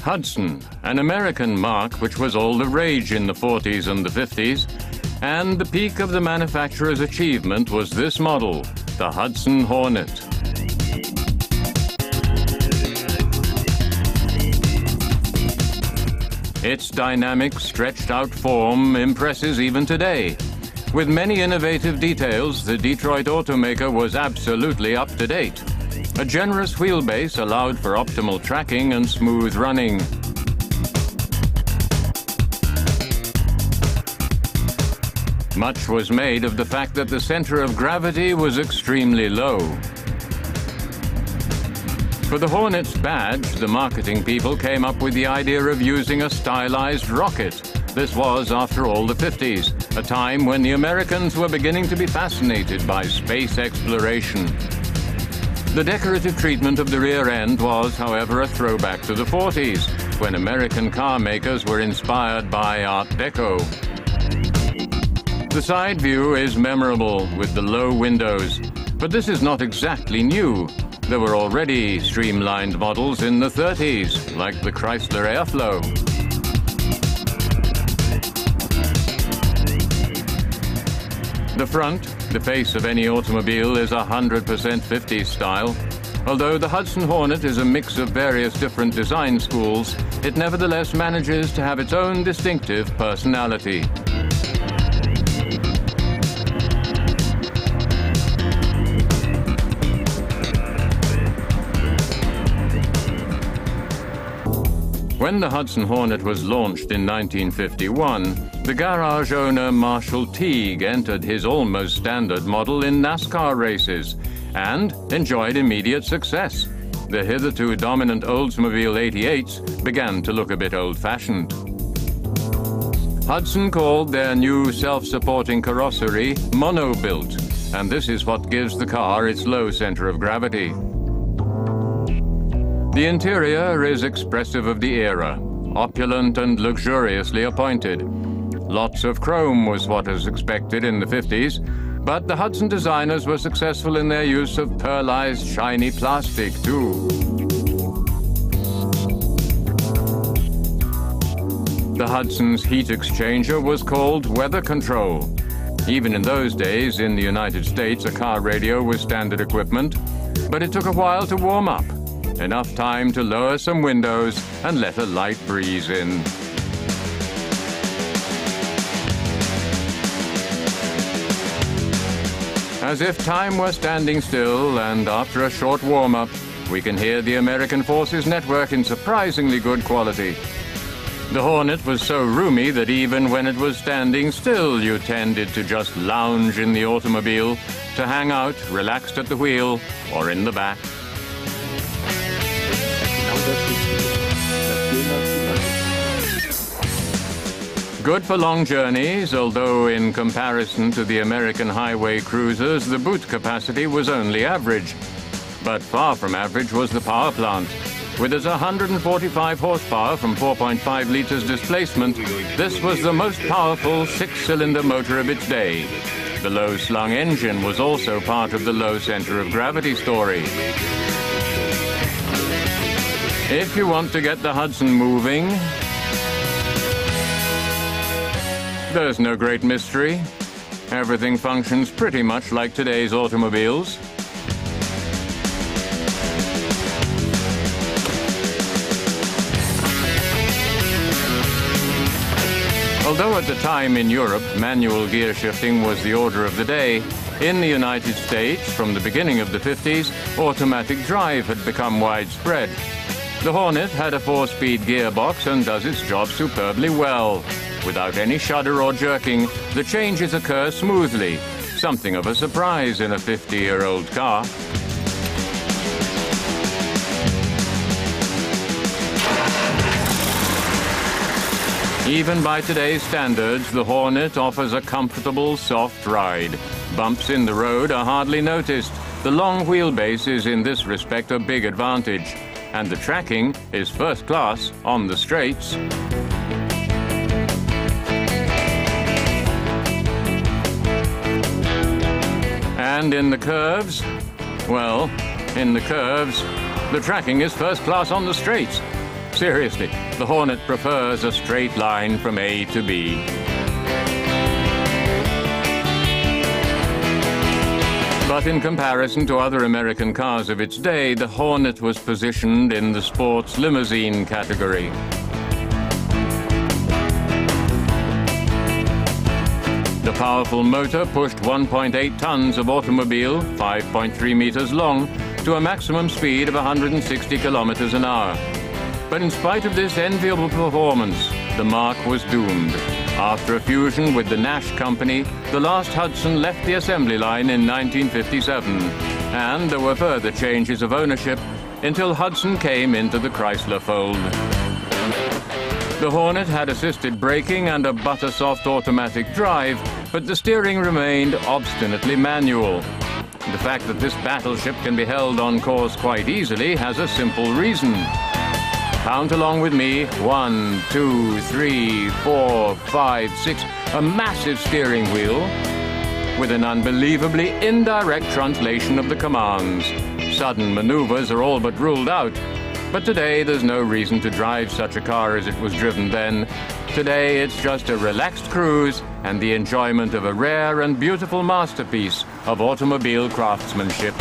Hudson, an American marque which was all the rage in the 40s and the 50s, and the peak of the manufacturer's achievement was this model, the Hudson Hornet. Its dynamic, stretched-out form impresses even today. With many innovative details, the Detroit automaker was absolutely up to date. A generous wheelbase allowed for optimal tracking and smooth running. Much was made of the fact that the center of gravity was extremely low. For the Hornet's badge, the marketing people came up with the idea of using a stylized rocket. This was, after all, the 50s, a time when the Americans were beginning to be fascinated by space exploration. The decorative treatment of the rear end was, however, a throwback to the 40s, when American car makers were inspired by Art Deco. The side view is memorable with the low windows, but this is not exactly new. There were already streamlined models in the 30s, like the Chrysler Airflow. The front, the face of any automobile, is 100% 50s style. Although the Hudson Hornet is a mix of various different design schools, it nevertheless manages to have its own distinctive personality. When the Hudson Hornet was launched in 1951, the garage owner Marshall Teague entered his almost standard model in NASCAR races and enjoyed immediate success. The hitherto dominant Oldsmobile 88s began to look a bit old-fashioned. Hudson called their new self-supporting carrosserie Monobilt, and this is what gives the car its low center of gravity. The interior is expressive of the era, opulent and luxuriously appointed. Lots of chrome was what was expected in the 50s, but the Hudson designers were successful in their use of pearlized shiny plastic too. The Hudson's heat exchanger was called weather control. Even in those days, in the United States, a car radio was standard equipment, but it took a while to warm up. Enough time to lower some windows and let a light breeze in. As if time were standing still, and after a short warm-up, we can hear the American Forces network in surprisingly good quality. The Hornet was so roomy that even when it was standing still, you tended to just lounge in the automobile, to hang out, relaxed at the wheel, or in the back. Good for long journeys, although in comparison to the American highway cruisers, the boot capacity was only average. But far from average was the power plant. With its 145 horsepower from 4.5 litres displacement, this was the most powerful six-cylinder motor of its day. The low-slung engine was also part of the low center of gravity story. If you want to get the Hudson moving, There's no great mystery. Everything functions pretty much like today's automobiles. Although at the time in Europe, manual gear shifting was the order of the day, in the United States, from the beginning of the 50s, automatic drive had become widespread. The Hornet had a four-speed gearbox and does its job superbly well. Without any shudder or jerking, the changes occur smoothly, something of a surprise in a 50-year-old car. Even by today's standards, the Hornet offers a comfortable, soft ride. Bumps in the road are hardly noticed. The long wheelbase is in this respect a big advantage. And the tracking is first class on the straights. And in the curves, well, in the curves, the tracking is first class on the straights. Seriously, the Hornet prefers a straight line from A to B. But in comparison to other American cars of its day, the Hornet was positioned in the sports limousine category. The powerful motor pushed 1.8 tons of automobile, 5.3 meters long, to a maximum speed of 160 kilometers an hour. But in spite of this enviable performance, the marque was doomed. After a fusion with the Nash Company, the last Hudson left the assembly line in 1957, and there were further changes of ownership until Hudson came into the Chrysler fold. The Hornet had assisted braking and a butter-soft automatic drive, but the steering remained obstinately manual. The fact that this battleship can be held on course quite easily has a simple reason. Count along with me. One, two, three, four, five, six. A massive steering wheel with an unbelievably indirect translation of the commands. Sudden maneuvers are all but ruled out. But today there's no reason to drive such a car as it was driven then. Today it's just a relaxed cruise and the enjoyment of a rare and beautiful masterpiece of automobile craftsmanship.